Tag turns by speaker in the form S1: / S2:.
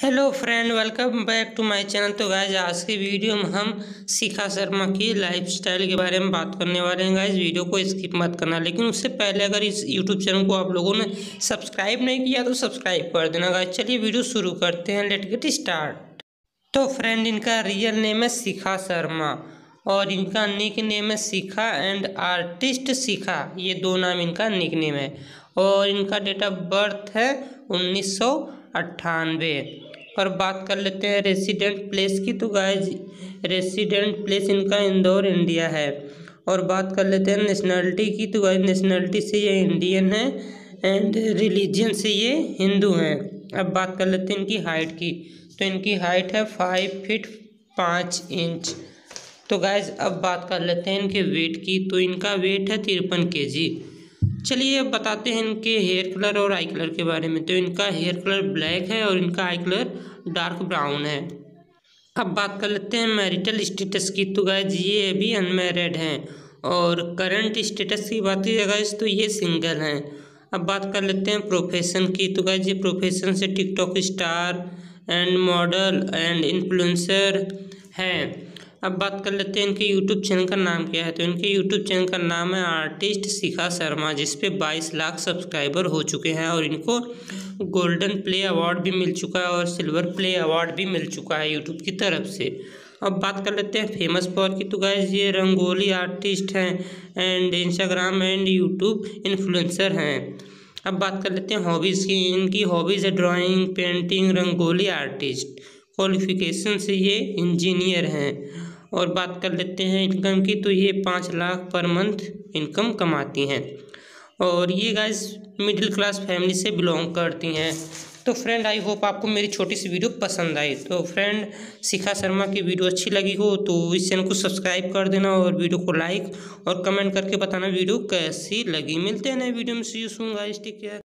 S1: Hello friend welcome back to my channel तो guys आज की वीडियो में हम शिखा शर्मा की लाइफस्टाइल के बारे में बात करने वाले हैं। गाइज़ वीडियो को स्किप मत करना। लेकिन उससे पहले अगर इस यूट्यूब चैनल को आप लोगों ने सब्सक्राइब नहीं किया तो सब्सक्राइब कर देना। गाइज़ चलिए वीडियो शुरू करते हैं। लेट गेट स्टार्ट तो फ्रेंड इनका रियल नेम है शिखा शर्मा और इनका निक नेम है शिखा एंड आर्टिस्ट शिखा। ये दो नाम इनका निक नेम है। और इनका डेट ऑफ़ बर्थ है उन्नीस सौ अट्ठानवे। और बात कर लेते हैं रेसिडेंट प्लेस की। तो गाइज़ रेसिडेंट प्लेस इनका इंदौर, इंडिया है। और बात कर लेते हैं नेशनलिटी की। तो गाइज़ नेशनलिटी से ये इंडियन है एंड रिलीजन से ये हिंदू हैं। अब बात कर लेते हैं इनकी हाइट की। तो इनकी हाइट है फाइव फिट पाँच इंच तो गाइज़ अब बात कर लेते हैं इनके वेट की। तो इनका वेट है तिरपन के जी चलिए अब बताते हैं इनके हेयर कलर और आई कलर के बारे में। तो इनका हेयर कलर ब्लैक है और इनका आई कलर डार्क ब्राउन है। अब बात कर लेते हैं मैरिटल स्टेटस की। तो गाइज़ ये अभी अनमेरिड हैं और करंट स्टेटस की बात की जाए तो ये सिंगल हैं। अब बात कर लेते हैं प्रोफेशन की। तो गाइज़ ये प्रोफेशन से TikTok star and model and influencer हैं। अब बात कर लेते हैं इनके यूट्यूब चैनल का नाम क्या है। तो इनके यूट्यूब चैनल का नाम है आर्टिस्ट शिखा शर्मा जिस पे बाईस लाख सब्सक्राइबर हो चुके हैं और इनको गोल्डन प्ले अवार्ड भी मिल चुका है और सिल्वर प्ले अवार्ड भी मिल चुका है यूट्यूब की तरफ़ से। अब बात कर लेते हैं फ़ेमस पॉर की। तो गैस ये रंगोली आर्टिस्ट हैं and Instagram and YouTube influencer हैं। अब बात कर लेते हैं हॉबीज़ की। इनकी हॉबीज़ है drawing painting rangoli artist qualification से ये इंजीनियर हैं। और बात कर लेते हैं इनकम की तो ये पाँच लाख पर मंथ इनकम कमाती हैं। और ये गाइस मिडिल क्लास फैमिली से बिलोंग करती हैं। तो फ्रेंड आई होप आपको मेरी छोटी सी वीडियो पसंद आई। तो फ्रेंड शिखा शर्मा की वीडियो अच्छी लगी हो तो इस चैनल को सब्सक्राइब कर देना और वीडियो को लाइक और कमेंट करके बताना वीडियो कैसी लगी। मिलते हैं नए वीडियो में। See you soon take care